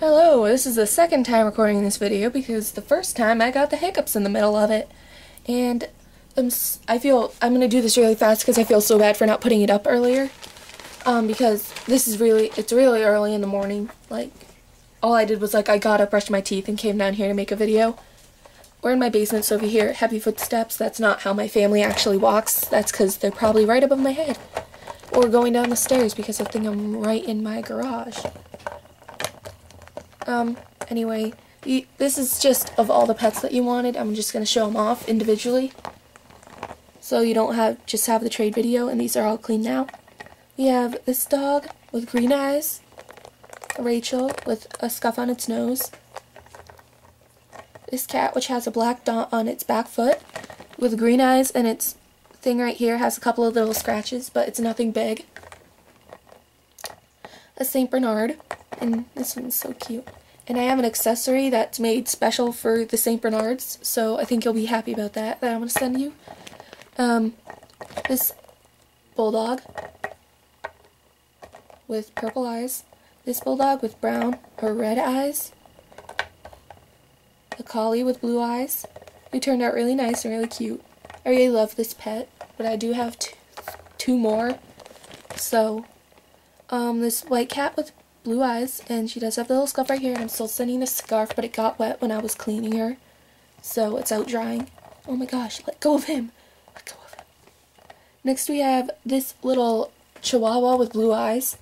Hello, this is the second time recording this video because the first time I got the hiccups in the middle of it. And I'm, I feel, I'm going to do this really fast because I feel so bad for not putting it up earlier. Um, because this is really, it's really early in the morning. Like, all I did was like, I got up, brushed my teeth, and came down here to make a video. We're in my basement, so if you hear heavy footsteps, that's not how my family actually walks. That's because they're probably right above my head. Or going down the stairs because I think I'm right in my garage. Um, anyway, you, this is just of all the pets that you wanted. I'm just going to show them off individually. So you don't have just have the trade video, and these are all clean now. We have this dog with green eyes, Rachel with a scuff on its nose, this cat which has a black dot on its back foot with green eyes, and its thing right here has a couple of little scratches, but it's nothing big. A St. Bernard, and this one's so cute. And I have an accessory that's made special for the St. Bernards, so I think you'll be happy about that, that I'm going to send you. Um, this bulldog with purple eyes, this bulldog with brown or red eyes, a collie with blue eyes, who turned out really nice and really cute. I really love this pet, but I do have two, two more. So, um, this white cat with blue eyes, and she does have the little scuff right here, and I'm still sending the scarf, but it got wet when I was cleaning her, so it's out drying. Oh my gosh, let go of him. Let go of him. Next we have this little chihuahua with blue eyes.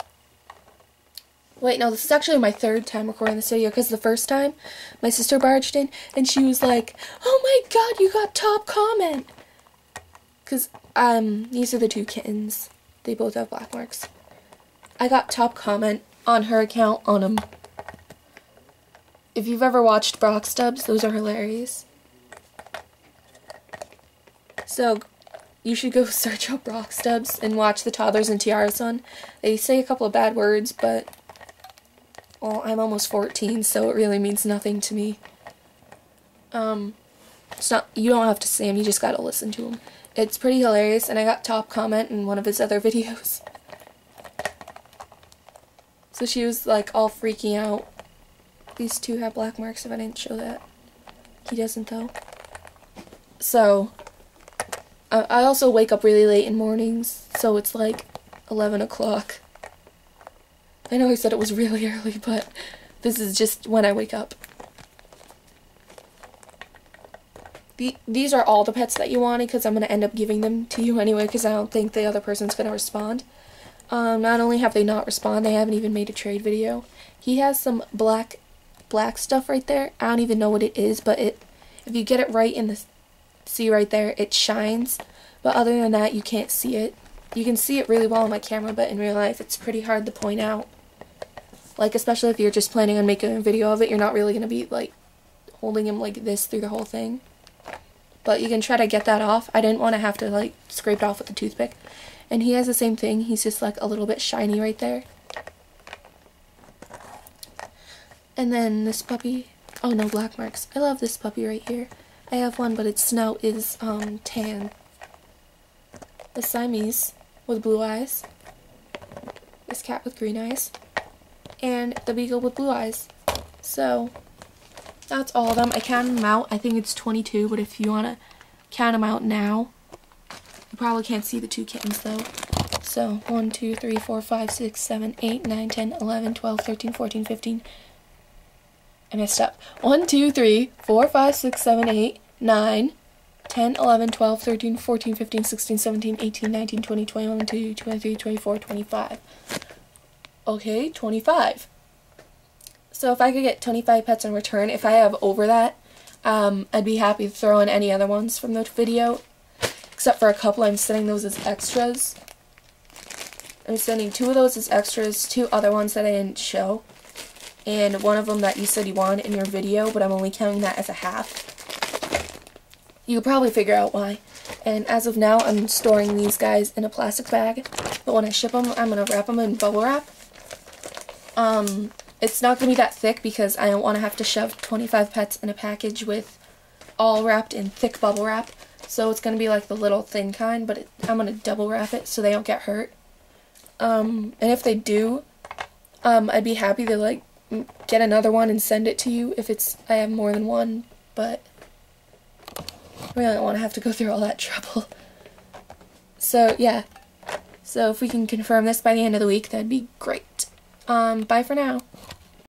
Wait, no, this is actually my third time recording this video because the first time my sister barged in and she was like, Oh my god, you got top comment! Because, um, these are the two kittens. They both have black marks. I got top comment on her account on them. If you've ever watched Brock Stubs, those are hilarious. So, you should go search up Brock Stubs and watch the Toddlers and Tiaras one. They say a couple of bad words, but well, I'm almost 14, so it really means nothing to me. Um, it's not, you don't have to see him, you just gotta listen to him. It's pretty hilarious, and I got top comment in one of his other videos. So she was, like, all freaking out. These two have black marks if I didn't show that. He doesn't, though. So, I also wake up really late in mornings, so it's like 11 o'clock. I know I said it was really early, but this is just when I wake up. The, these are all the pets that you wanted because I'm going to end up giving them to you anyway because I don't think the other person's going to respond. Um, not only have they not responded, they haven't even made a trade video. He has some black black stuff right there. I don't even know what it is, but it if you get it right in the see right there, it shines. But other than that, you can't see it. You can see it really well on my camera, but in real life, it's pretty hard to point out. Like, especially if you're just planning on making a video of it, you're not really going to be, like, holding him like this through the whole thing. But you can try to get that off. I didn't want to have to, like, scrape it off with a toothpick. And he has the same thing. He's just, like, a little bit shiny right there. And then this puppy. Oh, no, black marks. I love this puppy right here. I have one, but its snout is, um, tan. The Siamese with blue eyes. This cat with green eyes and the beagle with blue eyes. So that's all of them. I counted them out. I think it's 22, but if you want to count them out now, you probably can't see the two kittens though. So 1, 2, 3, 4, 5, 6, 7, 8, 9, 10, 11, 12, 13, 14, 15. I messed up. 1, 2, 3, 4, 5, 6, 7, 8, 9, 10, 11, 12, 13, 14, 15, 16, 17, 18, 19, 20, 21, 22, 23, 24, 25. Okay, 25. So if I could get 25 pets in return, if I have over that, um, I'd be happy to throw in any other ones from the video. Except for a couple, I'm sending those as extras. I'm sending two of those as extras, two other ones that I didn't show, and one of them that you said you wanted in your video, but I'm only counting that as a half. You could probably figure out why. And as of now, I'm storing these guys in a plastic bag, but when I ship them, I'm going to wrap them in bubble wrap um, it's not going to be that thick because I don't want to have to shove 25 pets in a package with all wrapped in thick bubble wrap. So it's going to be like the little thin kind, but it, I'm going to double wrap it so they don't get hurt. Um, and if they do, um, I'd be happy to like get another one and send it to you if it's I have more than one, but I really don't want to have to go through all that trouble. So, yeah. So if we can confirm this by the end of the week, that'd be great. Um, bye for now.